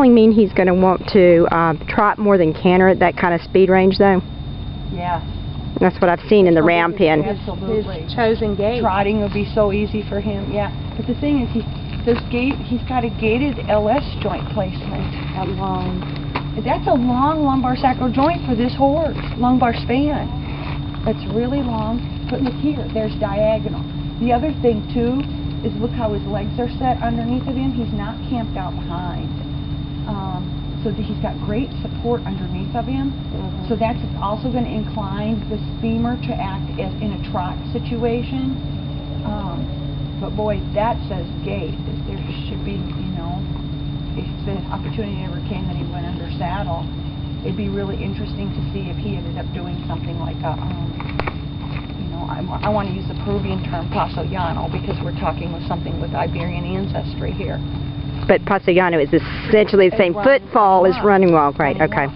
only mean he's going to want to uh, trot more than canter at that kind of speed range, though? Yes. That's what I've seen in the ram pen. Absolutely. His chosen gait. Trotting would be so easy for him, yeah. But the thing is, he, this gait, he's got a gaited LS joint placement. That long. That's a long lumbar sacral joint for this horse, lumbar span. That's really long. But look here, there's diagonal. The other thing too is look how his legs are set underneath of him. He's not camped out behind. Um, so that he's got great support underneath of him. So that's also going to incline the femur to act as in a trot situation. Um, but boy, that says gait. There should be, you know, if the opportunity ever came that he went under saddle, it'd be really interesting to see if he ended up doing something like a, um, you know, I, I want to use the Peruvian term paso llano because we're talking with something with Iberian ancestry here. But paso llano is essentially the same footfall as walk. running walk, right? Okay.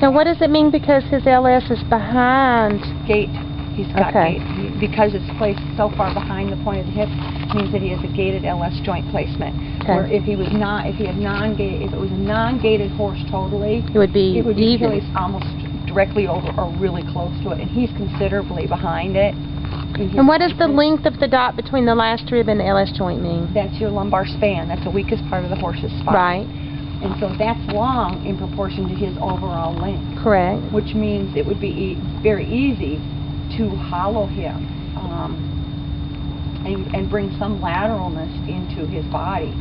Now, what does it mean because his LS is behind? Gait. He's got Okay. gait. He- Because it's placed so far behind the point of the hip, means that he has a gaited LS joint placement. Okay. Where if he was not, if he had non-gait, if it was a non-gaited horse totally, It would be it would be even. placed almost directly over or really close to it, and he's considerably behind it. In And what does the length of the dot between the last rib and the LS joint mean? That's your lumbar span. That's the weakest part of the horse's spine. Right, And so that's long in proportion to his overall length. correct. which means it would be e- very easy to hollow him um, and, and bring some lateralness into his body.